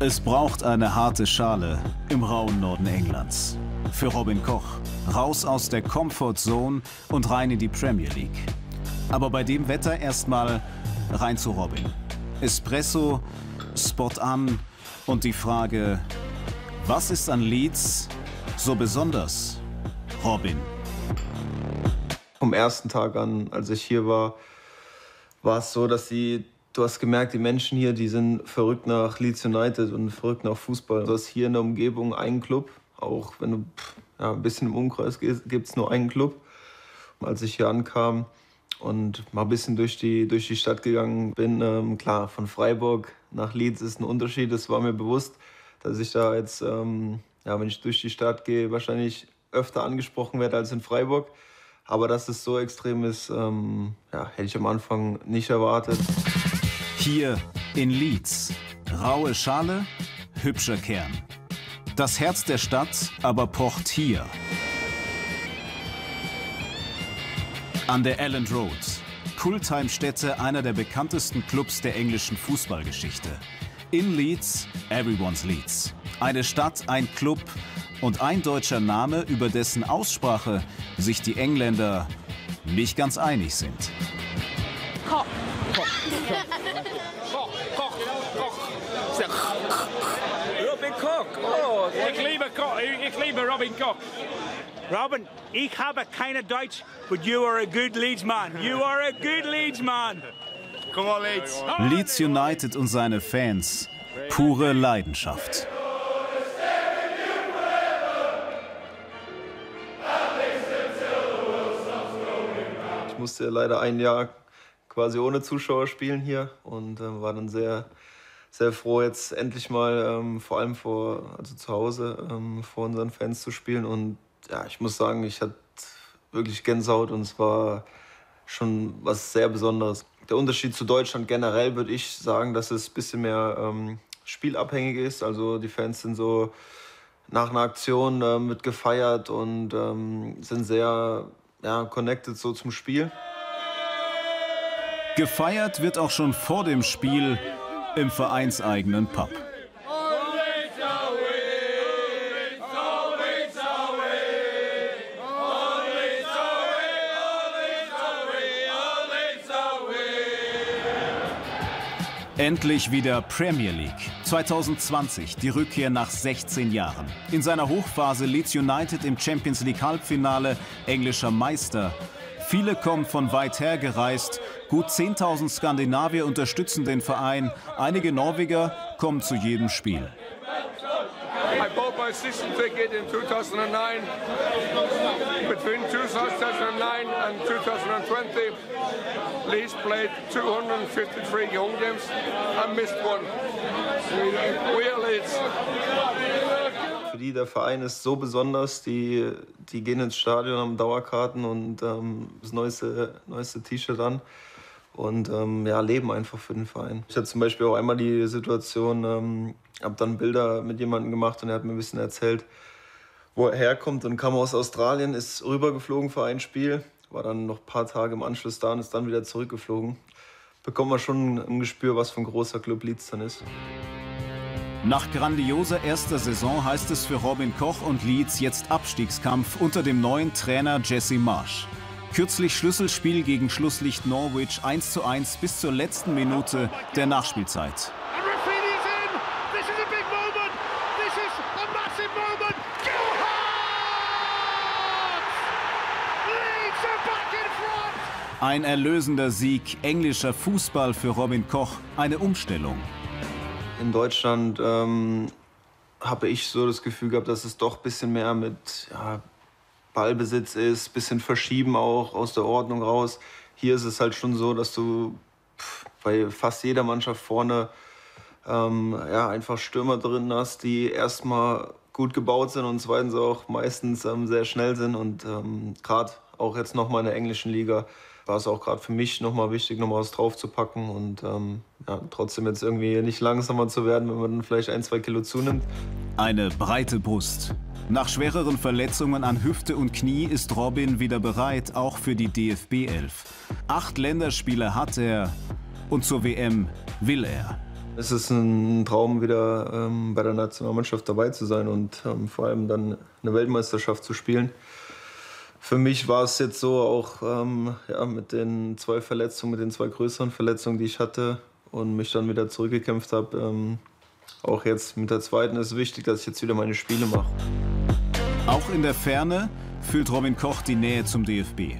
Es braucht eine harte Schale im rauen Norden Englands. Für Robin Koch. Raus aus der Comfort Zone und rein in die Premier League. Aber bei dem Wetter erstmal rein zu Robin. Espresso, Spot an und die Frage, was ist an Leeds so besonders? Robin. Vom ersten Tag an, als ich hier war, war es so, dass die du hast gemerkt, die Menschen hier, die sind verrückt nach Leeds United und verrückt nach Fußball. Du hast hier in der Umgebung einen Club, auch wenn du ja, ein bisschen im Umkreis gehst, gibt es nur einen Club. Als ich hier ankam und mal ein bisschen durch die, durch die Stadt gegangen bin, ähm, klar, von Freiburg nach Leeds ist ein Unterschied, das war mir bewusst, dass ich da jetzt, ähm, ja, wenn ich durch die Stadt gehe, wahrscheinlich öfter angesprochen werde als in Freiburg. Aber dass es so extrem ist, ähm, ja, hätte ich am Anfang nicht erwartet. Hier in Leeds. Raue Schale, hübscher Kern. Das Herz der Stadt aber pocht hier. An der Elland Road. Kultheimstätte einer der bekanntesten Clubs der englischen Fußballgeschichte. In Leeds, everyone's Leeds. Eine Stadt, ein Club und ein deutscher Name, über dessen Aussprache sich die Engländer nicht ganz einig sind. Ich liebe Robin Koch. Robin, ich habe keine Deutsch, but you are a good Leeds man. You are a good Leeds man. Come on, Leeds. Leeds United und seine Fans. Pure Leidenschaft. Ich musste leider ein Jahr quasi ohne Zuschauer spielen hier und äh, war dann sehr sehr froh, jetzt endlich mal ähm, vor allem vor, also zu Hause ähm, vor unseren Fans zu spielen. Und ja, ich muss sagen, ich hatte wirklich Gänsehaut und es war schon was sehr Besonderes. Der Unterschied zu Deutschland generell würde ich sagen, dass es ein bisschen mehr ähm, spielabhängig ist. Also die Fans sind so nach einer Aktion äh, gefeiert und ähm, sind sehr ja, connected so zum Spiel. Gefeiert wird auch schon vor dem Spiel im vereinseigenen Pub. Endlich wieder Premier League. 2020 die Rückkehr nach 16 Jahren. In seiner Hochphase Leeds United im Champions League Halbfinale, englischer Meister Viele kommen von weit her gereist. Gut 10.000 Skandinavier unterstützen den Verein. Einige Norweger kommen zu jedem Spiel. I bought my season ticket in 2009. Between 2009 and 2020, Leeds played 253 home games. I missed one. We are Leeds für die der Verein ist so besonders. Die, die gehen ins Stadion, haben Dauerkarten und ähm, das neueste, neueste T-Shirt an und ähm, ja, leben einfach für den Verein. Ich hatte zum Beispiel auch einmal die Situation, ähm, habe dann Bilder mit jemandem gemacht und er hat mir ein bisschen erzählt, wo er herkommt und kam aus Australien, ist rübergeflogen für ein Spiel, war dann noch ein paar Tage im Anschluss da und ist dann wieder zurückgeflogen. Bekommt man schon ein Gespür, was für ein großer Club Leeds dann ist. Nach grandioser erster Saison heißt es für Robin Koch und Leeds jetzt Abstiegskampf unter dem neuen Trainer Jesse Marsh. Kürzlich Schlüsselspiel gegen Schlusslicht Norwich 1 zu 1 bis zur letzten Minute der Nachspielzeit. Ein erlösender Sieg, englischer Fußball für Robin Koch, eine Umstellung. In Deutschland ähm, habe ich so das Gefühl gehabt, dass es doch ein bisschen mehr mit ja, Ballbesitz ist, ein bisschen Verschieben auch aus der Ordnung raus. Hier ist es halt schon so, dass du bei fast jeder Mannschaft vorne ähm, ja, einfach Stürmer drin hast, die erstmal gut gebaut sind und zweitens auch meistens ähm, sehr schnell sind. Und ähm, gerade auch jetzt nochmal in der englischen Liga war es auch gerade für mich nochmal wichtig, nochmal was draufzupacken und ähm, ja, trotzdem jetzt irgendwie nicht langsamer zu werden, wenn man dann vielleicht ein, zwei Kilo zunimmt. Eine breite Brust. Nach schwereren Verletzungen an Hüfte und Knie ist Robin wieder bereit, auch für die DFB 11. Acht Länderspiele hat er und zur WM will er. Es ist ein Traum, wieder ähm, bei der Nationalmannschaft dabei zu sein und ähm, vor allem dann eine Weltmeisterschaft zu spielen. Für mich war es jetzt so auch ähm, ja, mit den zwei Verletzungen, mit den zwei größeren Verletzungen, die ich hatte und mich dann wieder zurückgekämpft habe. Ähm, auch jetzt mit der zweiten ist es wichtig, dass ich jetzt wieder meine Spiele mache. Auch in der Ferne fühlt Robin Koch die Nähe zum DFB.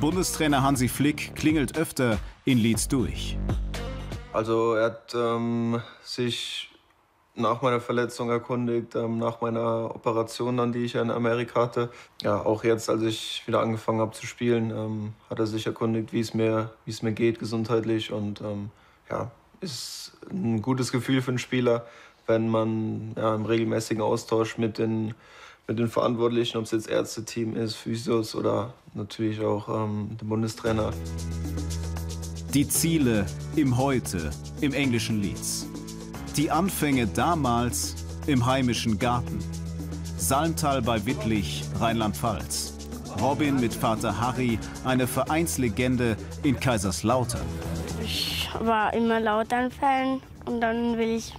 Bundestrainer Hansi Flick klingelt öfter in Leeds durch. Also er hat ähm, sich nach meiner Verletzung erkundigt, ähm, nach meiner Operation dann, die ich in Amerika hatte. Ja, auch jetzt, als ich wieder angefangen habe zu spielen, ähm, hat er sich erkundigt, wie es mir, es mir geht gesundheitlich und ähm, ja, ist ein gutes Gefühl für einen Spieler, wenn man ja, im regelmäßigen Austausch mit den, mit den Verantwortlichen, ob es jetzt Ärzteteam ist, Physios oder natürlich auch ähm, der Bundestrainer. Die Ziele im Heute, im englischen Leeds. Die Anfänge damals im heimischen Garten. Salmtal bei Wittlich, Rheinland-Pfalz. Robin mit Vater Harry, eine Vereinslegende in Kaiserslautern. Ich war immer Lautern-Fan und dann will ich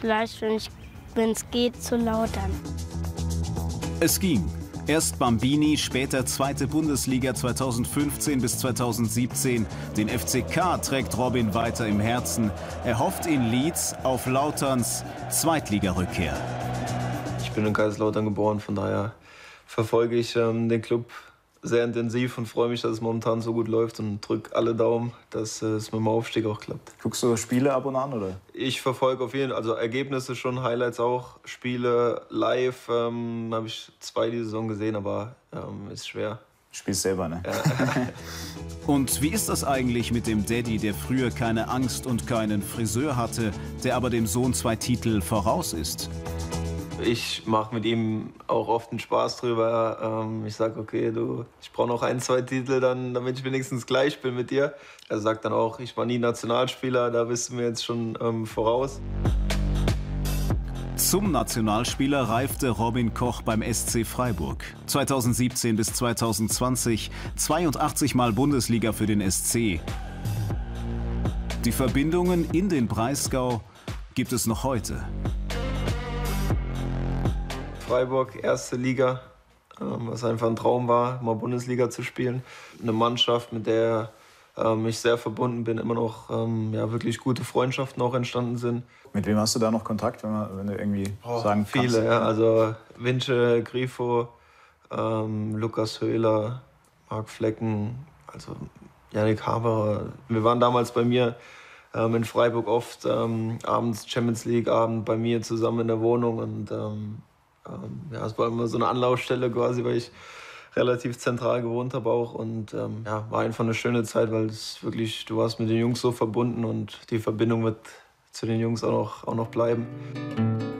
vielleicht, wenn es geht, zu Lautern. Es ging Erst Bambini, später zweite Bundesliga 2015 bis 2017. Den FCK trägt Robin weiter im Herzen. Er hofft in Leeds auf Lauterns Zweitligarückkehr. Ich bin in Kaiserslautern geboren, von daher verfolge ich ähm, den Club sehr intensiv und freue mich, dass es momentan so gut läuft und drücke alle Daumen, dass äh, es mit dem Aufstieg auch klappt. Guckst du Spiele ab und an oder? Ich verfolge auf jeden Fall, also Ergebnisse schon, Highlights auch, Spiele live ähm, habe ich zwei die Saison gesehen, aber ähm, ist schwer. Spielst selber, ne? Ja. und wie ist das eigentlich mit dem Daddy, der früher keine Angst und keinen Friseur hatte, der aber dem Sohn zwei Titel voraus ist? Ich mache mit ihm auch oft einen Spaß drüber. Ähm, ich sage, okay, du, ich brauche noch ein, zwei Titel, dann, damit ich wenigstens gleich bin mit dir. Er sagt dann auch, ich war nie Nationalspieler, da wissen wir jetzt schon ähm, voraus. Zum Nationalspieler reifte Robin Koch beim SC Freiburg. 2017 bis 2020 82 Mal Bundesliga für den SC. Die Verbindungen in den Breisgau gibt es noch heute. Freiburg, erste Liga, ähm, was einfach ein Traum war, mal Bundesliga zu spielen. Eine Mannschaft, mit der ähm, ich sehr verbunden bin, immer noch ähm, ja, wirklich gute Freundschaften auch entstanden sind. Mit wem hast du da noch Kontakt, wenn, man, wenn du irgendwie oh, sagen viele, kannst? Viele, ja. Also Winche, Grifo, ähm, Lukas Höhler, Marc Flecken, also Janik Haberer. Wir waren damals bei mir ähm, in Freiburg oft ähm, abends Champions League Abend bei mir zusammen in der Wohnung und ähm, ähm, ja, es war immer so eine Anlaufstelle quasi, weil ich relativ zentral gewohnt habe auch und ähm, ja, war einfach eine schöne Zeit, weil es wirklich, du warst mit den Jungs so verbunden und die Verbindung wird zu den Jungs auch noch, auch noch bleiben.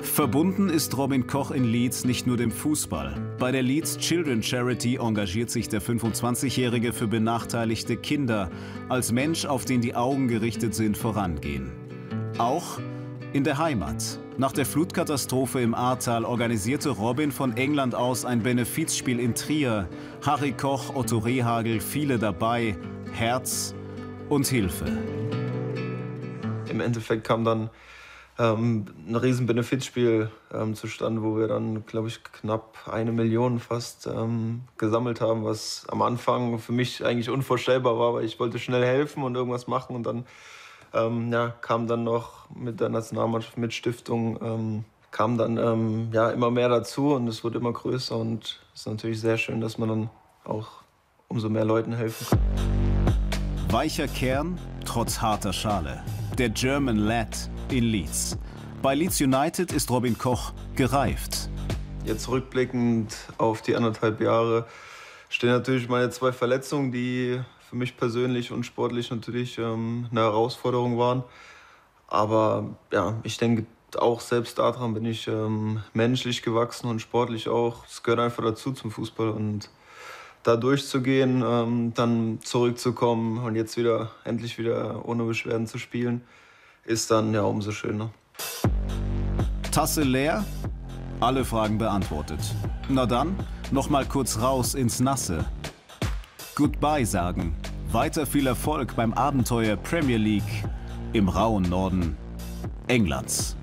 Verbunden ist Robin Koch in Leeds nicht nur dem Fußball. Bei der Leeds Children Charity engagiert sich der 25-Jährige für benachteiligte Kinder, als Mensch, auf den die Augen gerichtet sind, vorangehen. Auch in der Heimat. Nach der Flutkatastrophe im Ahrtal organisierte Robin von England aus ein Benefizspiel in Trier. Harry Koch, Otto Rehagel, viele dabei. Herz und Hilfe. Im Endeffekt kam dann ähm, ein riesen Benefizspiel ähm, zustande, wo wir dann, glaube ich, knapp eine Million fast ähm, gesammelt haben, was am Anfang für mich eigentlich unvorstellbar war, weil ich wollte schnell helfen und irgendwas machen und dann ähm, ja, kam dann noch mit der Nationalmannschaft, mit Stiftung, ähm, kam dann ähm, ja, immer mehr dazu und es wurde immer größer und es ist natürlich sehr schön, dass man dann auch umso mehr Leuten helfen kann. Weicher Kern trotz harter Schale. Der German Lad in Leeds. Bei Leeds United ist Robin Koch gereift. Jetzt rückblickend auf die anderthalb Jahre stehen natürlich meine zwei Verletzungen, die für mich persönlich und sportlich natürlich ähm, eine Herausforderung waren. Aber ja, ich denke, auch selbst daran bin ich ähm, menschlich gewachsen und sportlich auch. Es gehört einfach dazu zum Fußball und da durchzugehen, ähm, dann zurückzukommen und jetzt wieder endlich wieder ohne Beschwerden zu spielen, ist dann ja umso schöner. Tasse leer, alle Fragen beantwortet. Na dann, noch mal kurz raus ins Nasse. Goodbye sagen. Weiter viel Erfolg beim Abenteuer Premier League im rauen Norden Englands.